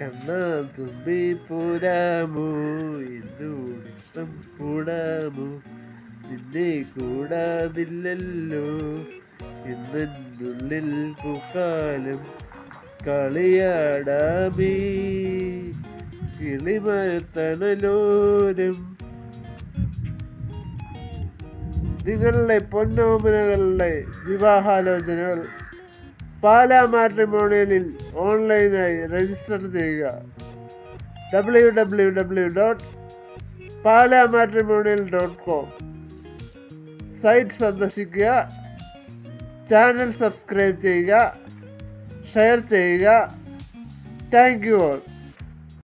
കണ്ണാ തുമ്പി പോരാമോ? എന്നോട് ഇഷ്ടം കൂടാമോ നിന്നെ കൂടാതില്ലല്ലോ. എന്നുള്ളിൽ പൂക്കാലം കളിയാടാമേ. കിളിമരത്തണലോരം. നിങ്ങളുടെ പൊന്നോമനകളുടെ വിവാഹാലോചനകൾ പാലാ മാട്രിമോണിയലിൽ ഓൺലൈനായി രജിസ്റ്റർ ചെയ്യുക W W W dot Pala matrimonial dot com site സന്ദർശിക്കുക ചാനൽ സബ്സ്ക്രൈബ് ചെയ്യുക ഷെയർ ചെയ്യുക താങ്ക് യു ഓൾ